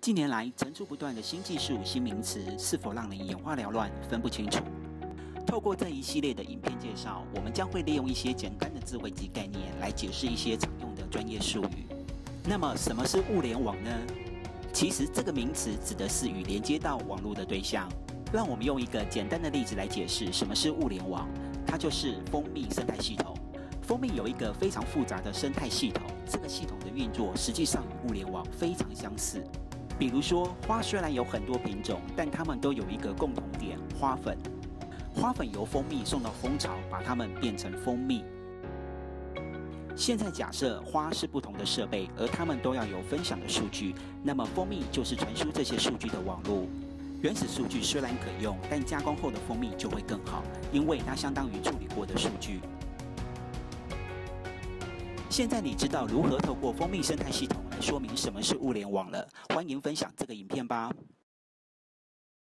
近年来层出不穷的新技术、新名词，是否让人眼花缭乱、分不清楚？透过这一系列的影片介绍，我们将会利用一些简单的智慧及概念来解释一些常用的专业术语。那么，什么是物联网呢？其实这个名词指的是与连接到网络的对象。让我们用一个简单的例子来解释什么是物联网。它就是蜂蜜生态系统。蜂蜜有一个非常复杂的生态系统，这个系统的运作实际上与物联网非常相似。比如说，花虽然有很多品种，但它们都有一个共同点——花粉。花粉由蜂蜜送到蜂巢，把它们变成蜂蜜。现在假设花是不同的设备，而它们都要有分享的数据，那么蜂蜜就是传输这些数据的网络。原始数据虽然可用，但加工后的蜂蜜就会更好，因为它相当于处理过的数据。现在你知道如何透过蜂蜜生态系统来说明什么是物联网了？欢迎分享这个影片吧。